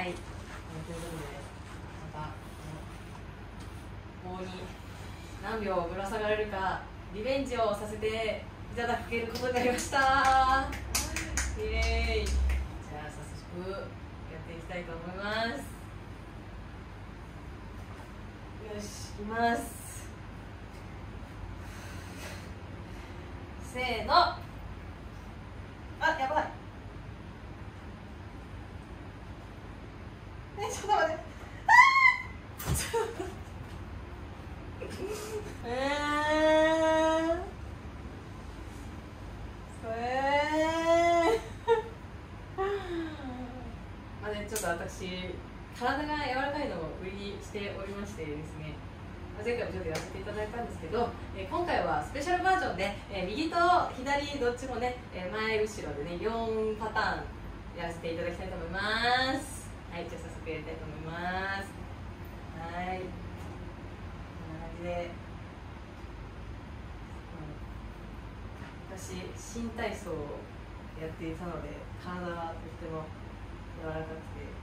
はい。ということでまた棒に何秒ぶら下がれるかリベンジをさせていただけることになりました。イエーイ。じゃあ早速やっていきたいと思います。よしいきます。せーのあやばいえちょっと待って。あー。ちょっとえー。えー。まあねちょっと私体が柔らかいのを売りにしておりましてですね。前回もちょっとやらせていただいたんですけど、えー今回はスペシャルバージョンで、えー右と左どっちもね、えー前後ろでね4パターンやらせていただきたいと思います。はいじゃあ早速やりたいと思います。はい。こんな感じで、私新体操をやっていたので体がとっても柔らかくて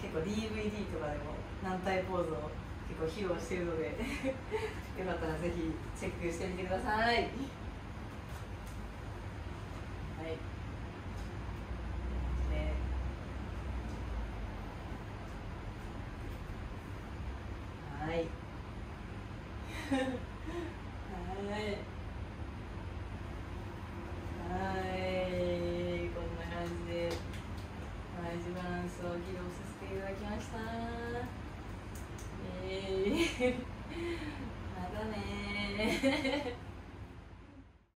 結構 DVD とかでも軟体ポーズを結構披露しているので よかったらぜひチェックしてみてくださいはいではいはいはいこんな感じでマイジバランスを披露させていただきましたえー、またね